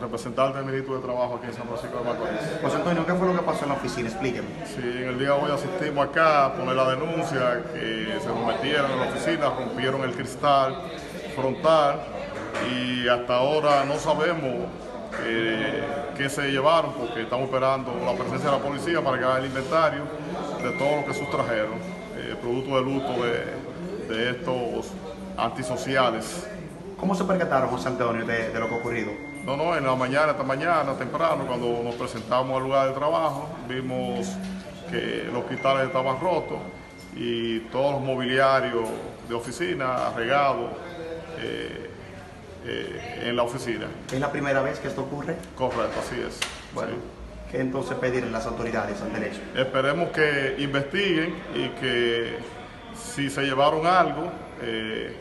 representante del ministro de Trabajo aquí en San Francisco de Macorís. José Antonio, ¿qué fue lo que pasó en la oficina? Explíqueme. Sí, en el día de hoy asistimos acá a poner la denuncia que se nos metieron en la oficina, rompieron el cristal frontal y hasta ahora no sabemos eh, qué se llevaron porque estamos esperando la presencia de la policía para que haga el inventario de todo lo que sustrajeron, eh, producto del luto de, de estos antisociales. ¿Cómo se percataron, José Antonio, de, de lo que ha ocurrido? No, no, en la mañana, esta mañana, temprano, cuando nos presentamos al lugar de trabajo, vimos que los cristales estaban rotos y todos los mobiliarios de oficina regados eh, eh, en la oficina. ¿Es la primera vez que esto ocurre? Correcto, así es. Bueno, sí. ¿qué entonces pedir las autoridades ante el hecho? Esperemos que investiguen y que si se llevaron algo, eh,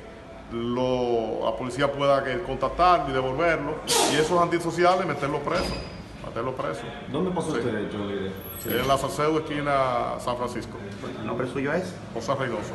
la policía pueda contactarlo y devolverlo. Y esos antisociales meterlos presos. Meterlos presos. ¿Dónde pasó Sí. este hecho, líder? En la Salcedo, esquina San Francisco. ¿El nombre suyo es? José Reynoso.